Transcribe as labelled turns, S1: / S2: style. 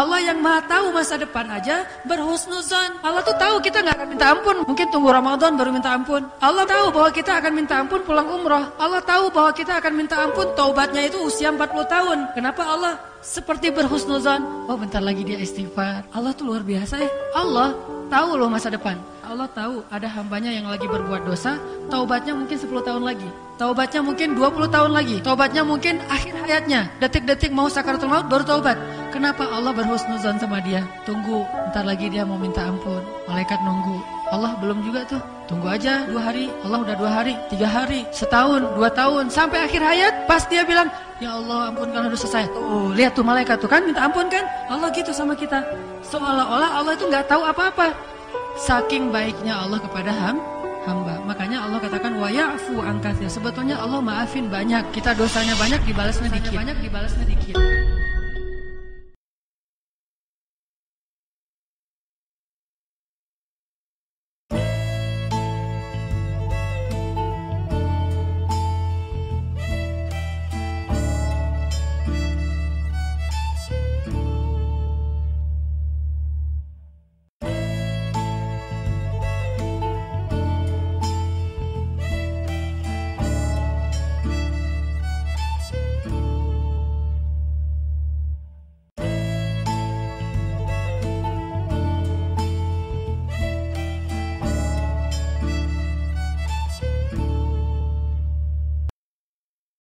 S1: Allah yang maha tahu masa depan aja berhusnuzon. Allah tuh tahu kita nggak akan minta ampun. Mungkin tunggu Ramadan baru minta ampun. Allah tahu bahwa kita akan minta ampun pulang umroh. Allah tahu bahwa kita akan minta ampun taubatnya itu usia 40 tahun. Kenapa Allah seperti berhusnuzon? Oh bentar lagi dia istighfar. Allah tuh luar biasa ya. Allah tahu loh masa depan. Allah tahu ada hambanya yang lagi berbuat dosa, taubatnya mungkin 10 tahun lagi. Taubatnya mungkin 20 tahun lagi. Taubatnya mungkin akhir hayatnya. Detik-detik mau sakaratul maut baru taubat. Kenapa Allah berhusnuzon sama dia? Tunggu, ntar lagi dia mau minta ampun. Malaikat nunggu. Allah belum juga tuh. Tunggu aja dua hari. Allah udah dua hari, tiga hari, setahun, dua tahun, sampai akhir hayat. Pas dia bilang, Ya Allah ampunkan dosa saya. Tuh, lihat tuh malaikat tuh kan minta ampun kan? Allah gitu sama kita. Seolah-olah Allah itu nggak tahu apa-apa. Saking baiknya Allah kepada ham, hamba. Makanya Allah katakan wa ya'fu angkatnya. Sebetulnya Allah maafin banyak. Kita dosanya banyak dibalasnya dikit. Banyak dibalasnya dikit.